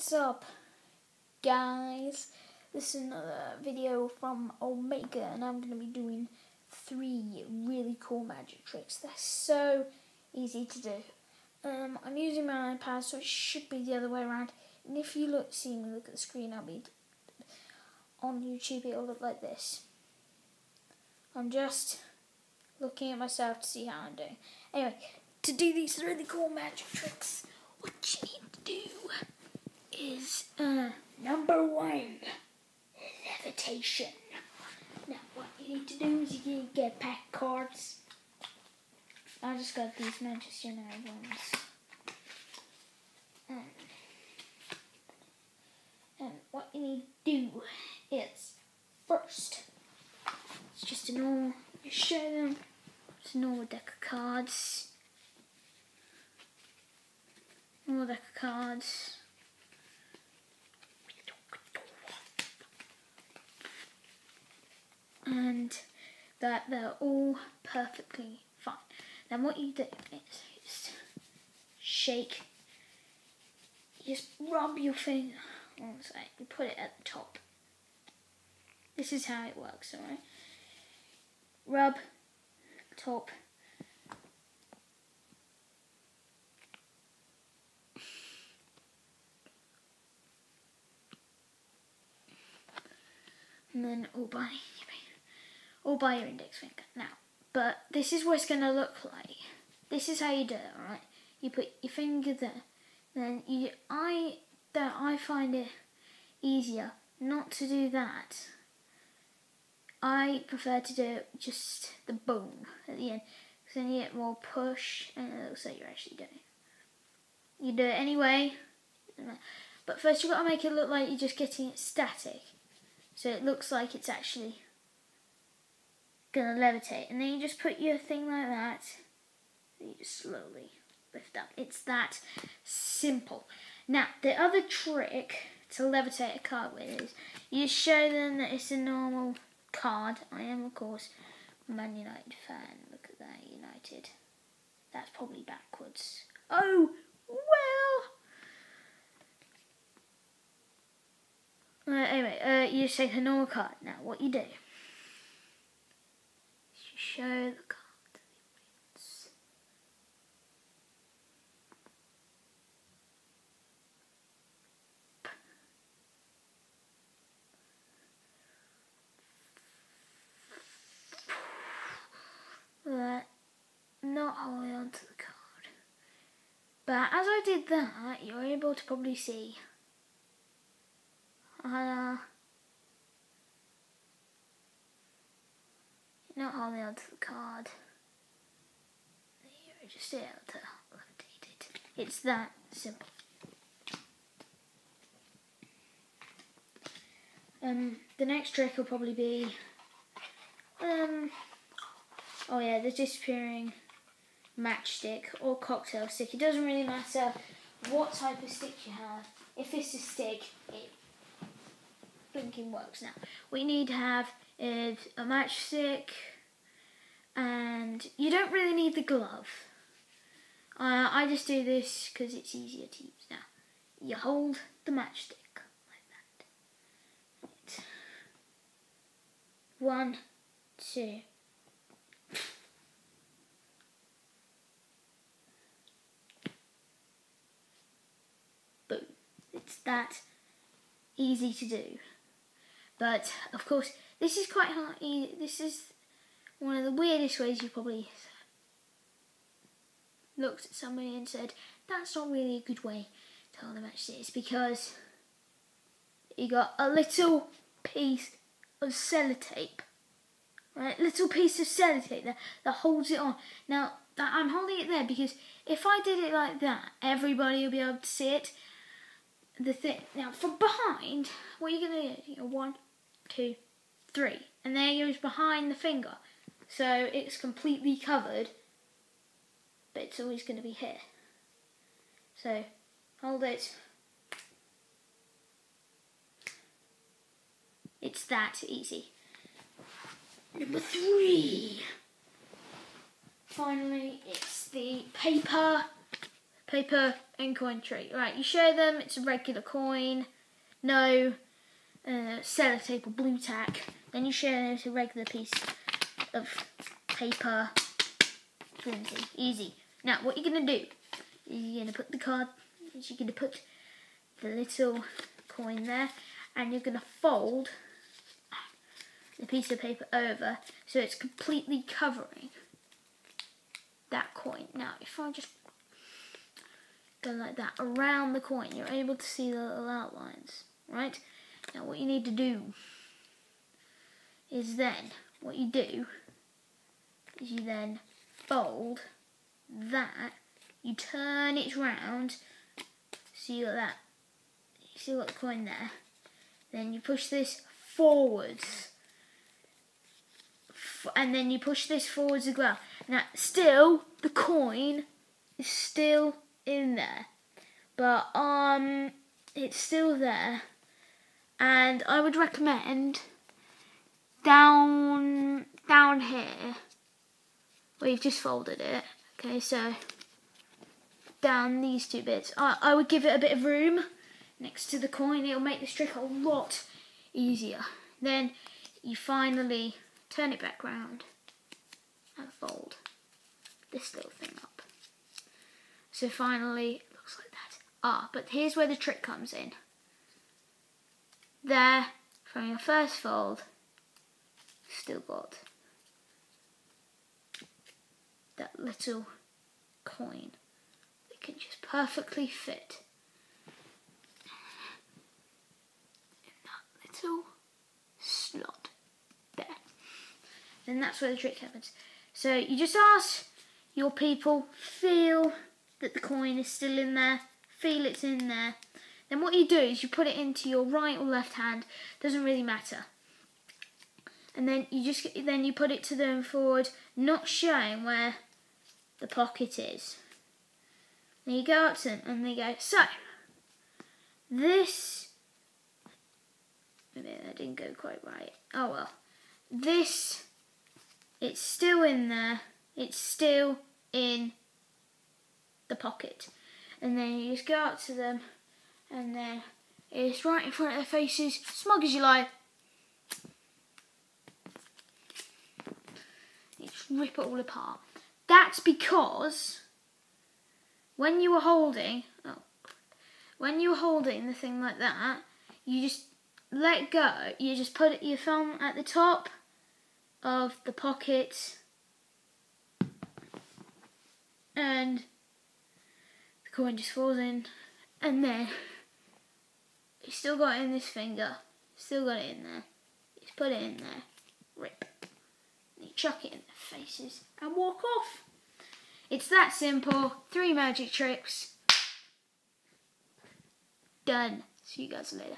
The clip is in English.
What's up, guys? This is another video from Omega, and I'm going to be doing three really cool magic tricks. They're so easy to do. Um, I'm using my iPad, so it should be the other way around. And if you look, see me look at the screen, I'll be on YouTube. It'll look like this. I'm just looking at myself to see how I'm doing. Anyway, to do these really cool magic tricks, what you need to do is uh, number one, levitation. Now, what you need to do is you need to get pack cards. I just got these Manchester United ones. Um, and what you need to do is first, it's just a normal, you show them, it's a normal deck of cards. Normal deck of cards. and that they're all perfectly fine. Then what you do is just shake, you just rub your finger, say, you put it at the top. This is how it works, alright? Rub, top, and then all by or by your index finger. Now, but this is what it's going to look like. This is how you do it, alright? You put your finger there, then you, I, that I find it easier not to do that. I prefer to do just the boom at the end, because then you get more push, and it looks like you're actually doing it. You do it anyway, but first you've got to make it look like you're just getting it static, so it looks like it's actually gonna levitate. And then you just put your thing like that. You just slowly lift up. It's that simple. Now, the other trick to levitate a card with is you show them that it's a normal card. I am, of course, Man United fan. Look at that, United. That's probably backwards. Oh, well. Uh, anyway, uh, you take a normal card. Now, what you do show the card to the audience. But not holding on to the card. But as I did that, you're able to probably see uh, not onto the card. You're just able to update it. It's that simple. Um, the next trick will probably be, um, oh yeah, the disappearing matchstick or cocktail stick. It doesn't really matter what type of stick you have. If it's a stick, it blinking works now. We need to have is a matchstick, and you don't really need the glove. Uh, I just do this because it's easier to use now. You hold the matchstick like that. Right. One, two. Boom. It's that easy to do. But, of course, this is quite hard. This is one of the weirdest ways you probably looked at somebody and said, that's not really a good way to hold a match this because you got a little piece of sellotape. Right, little piece of sellotape that, that holds it on. Now, I'm holding it there because if I did it like that, everybody will be able to see it. The thing now from behind, what are you gonna do? You one, two, three, and there goes behind the finger. So it's completely covered, but it's always going to be here. So hold it. It's that easy. Number three. Finally, it's the paper paper and coin trick. Right, you show them it's a regular coin, no uh, sellotape or Blu Tack. Then you show it it's a regular piece of paper. Flimsy, easy. Now, what you're gonna do is you're gonna put the card. You're gonna put the little coin there, and you're gonna fold the piece of paper over so it's completely covering that coin. Now, if I just go like that around the coin, you're able to see the little outlines, right? Now, what you need to do is then, what you do is you then fold that, you turn it round, so you got that, see got the coin there, then you push this forwards, and then you push this forwards as well. Now, still, the coin is still in there, but um, it's still there, and I would recommend down down here you've just folded it. Okay, so down these two bits, I, I would give it a bit of room next to the coin. It'll make this trick a lot easier. Then you finally turn it back round and fold this little thing up. So finally, it looks like that. Ah, but here's where the trick comes in. There, from your first fold, still got that little coin that can just perfectly fit in that little slot there. Then that's where the trick happens. So you just ask your people, feel that the coin is still in there, feel it's in there. Then what you do is you put it into your right or left hand, doesn't really matter and then you just then you put it to them forward, not showing where the pocket is. And you go up to them and they go, so this maybe that didn't go quite right. Oh well. This it's still in there. It's still in the pocket. And then you just go up to them and then it's right in front of their faces, smug as you like. Rip it all apart. That's because when you were holding, oh, when you were holding the thing like that, you just let go. You just put your thumb at the top of the pocket, and the coin just falls in, and then you still got it in this finger. Still got it in there. Just put it in there. Rip chuck it in their faces, and walk off. It's that simple. Three magic tricks. Done. See you guys later.